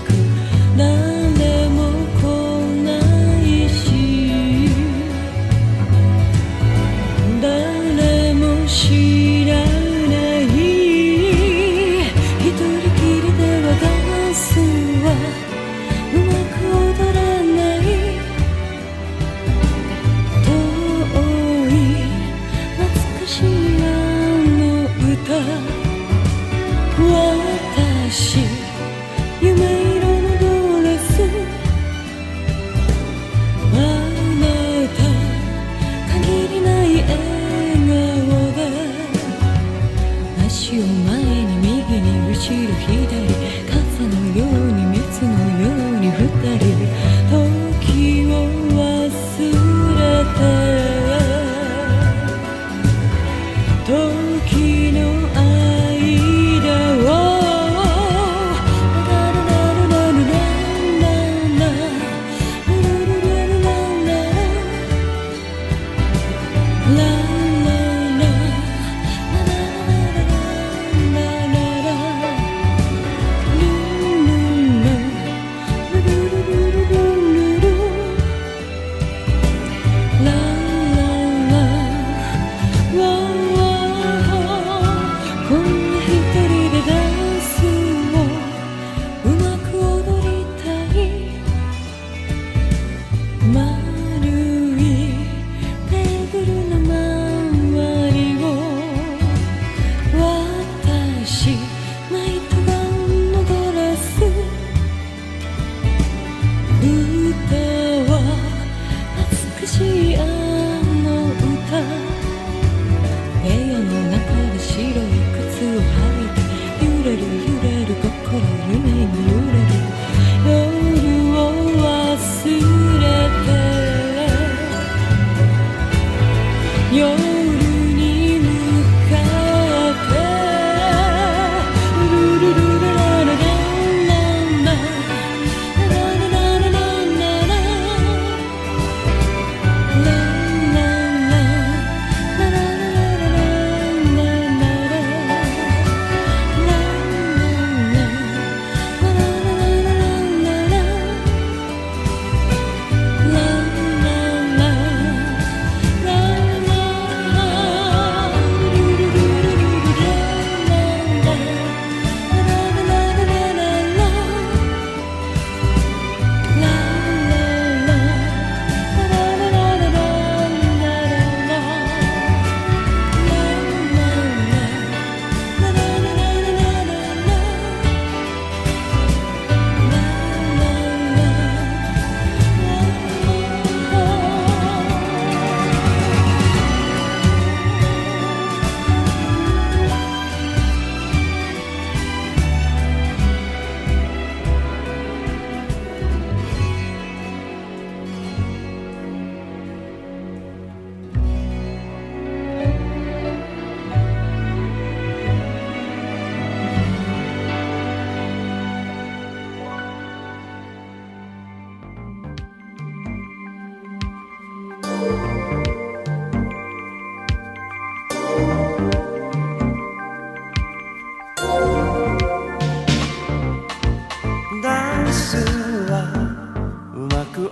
く」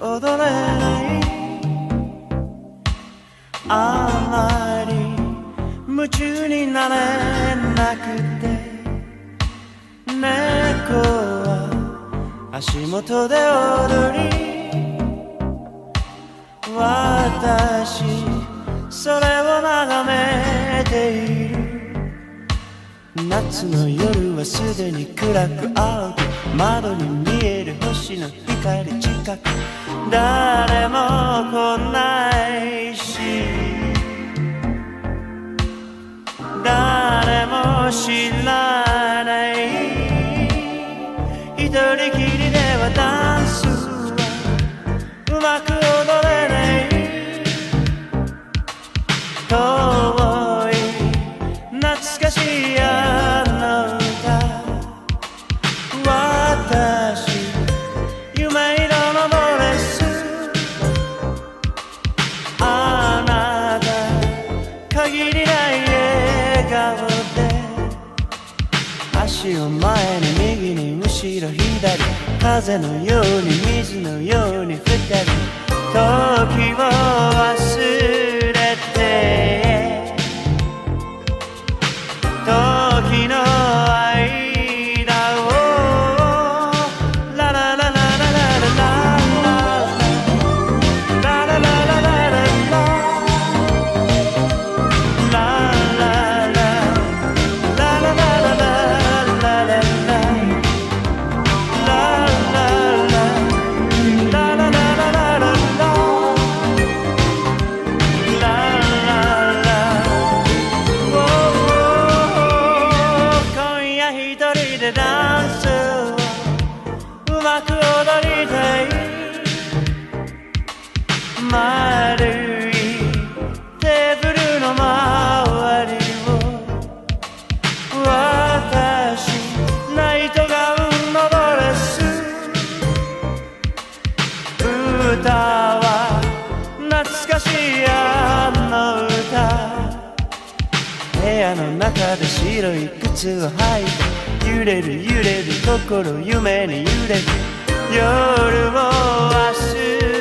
踊れない。あまり夢中になれなくて。猫は足元で踊り。私それを眺めている。夏の夜はすでに暗く青く窓に見える星の光近く誰も来ないし誰もしない。足を前に右に後ろ左風のように水のように降ったり時を部屋の中で白い靴を履いて揺れる揺れる心夢に揺れて夜を明日